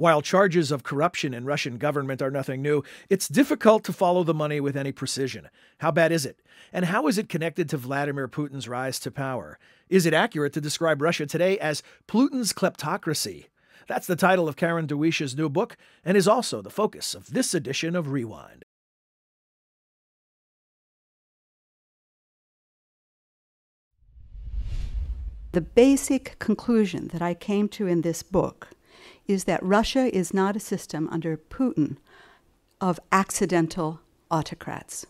While charges of corruption in Russian government are nothing new, it's difficult to follow the money with any precision. How bad is it? And how is it connected to Vladimir Putin's rise to power? Is it accurate to describe Russia today as Putin's kleptocracy? That's the title of Karen Dawisha's new book and is also the focus of this edition of Rewind. The basic conclusion that I came to in this book is that Russia is not a system under Putin of accidental autocrats.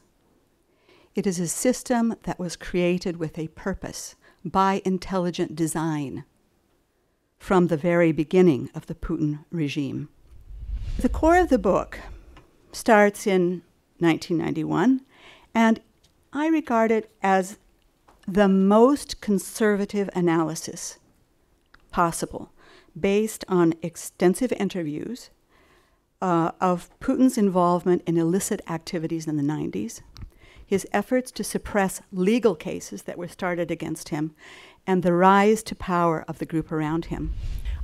It is a system that was created with a purpose by intelligent design from the very beginning of the Putin regime. The core of the book starts in 1991, and I regard it as the most conservative analysis possible based on extensive interviews uh, of Putin's involvement in illicit activities in the 90s, his efforts to suppress legal cases that were started against him, and the rise to power of the group around him.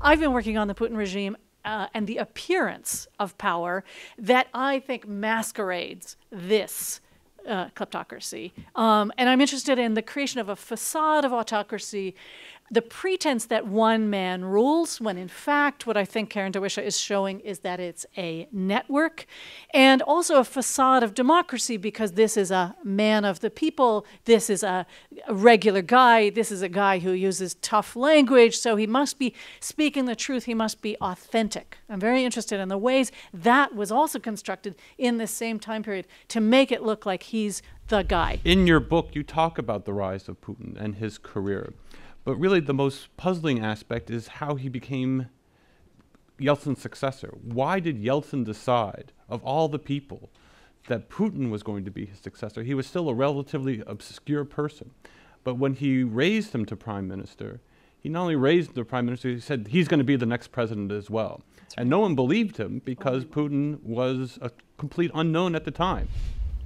I've been working on the Putin regime uh, and the appearance of power that I think masquerades this uh, kleptocracy. Um, and I'm interested in the creation of a facade of autocracy the pretense that one man rules, when in fact, what I think Karen Dawisha is showing is that it's a network and also a facade of democracy because this is a man of the people, this is a, a regular guy, this is a guy who uses tough language, so he must be speaking the truth, he must be authentic. I'm very interested in the ways that was also constructed in this same time period to make it look like he's the guy. In your book, you talk about the rise of Putin and his career. But really, the most puzzling aspect is how he became Yeltsin's successor. Why did Yeltsin decide, of all the people, that Putin was going to be his successor? He was still a relatively obscure person. But when he raised him to prime minister, he not only raised the prime minister, he said he's going to be the next president as well. Right. And no one believed him because Putin was a complete unknown at the time.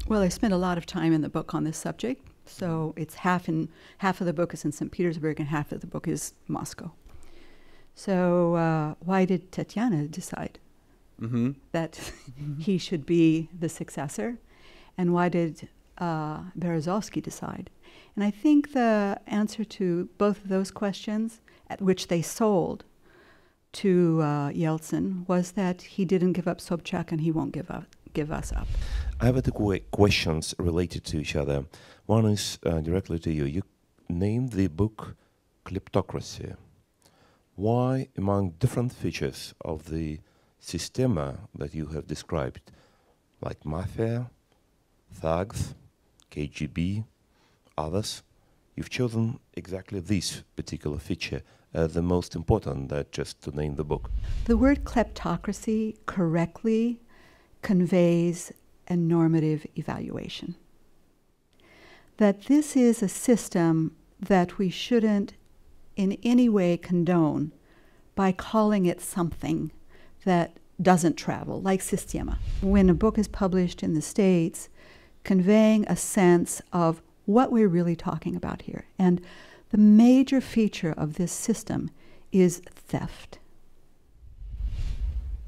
Well, I spent a lot of time in the book on this subject. So it's half in half of the book is in St. Petersburg and half of the book is Moscow. So uh, why did Tatiana decide mm-hmm. that he should be the successor, and why did uh, Berezovsky decide? And I think the answer to both of those questions, at which they sold to uh, Yeltsin, was that he didn't give up Sobchak and he won't give up give us up. I have two qu- questions related to each other. One is uh, directly to you. You named the book Kleptocracy. Why, among different features of the systema that you have described, like mafia, thugs, KGB, others, you've chosen exactly this particular feature as the most important, that just to name the book? The word kleptocracy correctly conveys a normative evaluation that this is a system that we shouldn't in any way condone by calling it something that doesn't travel, like Systema. When a book is published in the States, conveying a sense of what we're really talking about here. And the major feature of this system is theft.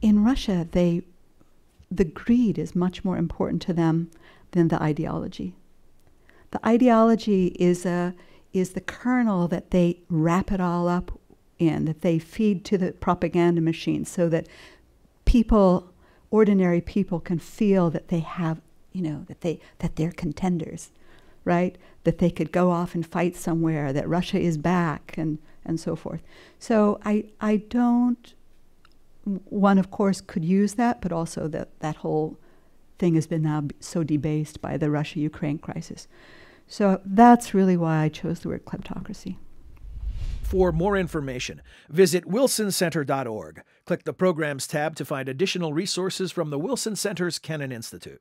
In Russia, they, the greed is much more important to them than the ideology. The ideology is, a, is the kernel that they wrap it all up in, that they feed to the propaganda machine so that people, ordinary people, can feel that they have, you know, that, they, that they're contenders, right? That they could go off and fight somewhere, that Russia is back, and, and so forth. So I, I don't, one, of course, could use that, but also that, that whole thing has been now so debased by the Russia Ukraine crisis. So that's really why I chose the word kleptocracy. For more information, visit wilsoncenter.org. Click the Programs tab to find additional resources from the Wilson Center's Kennan Institute.